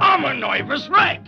I'm a nervous wreck.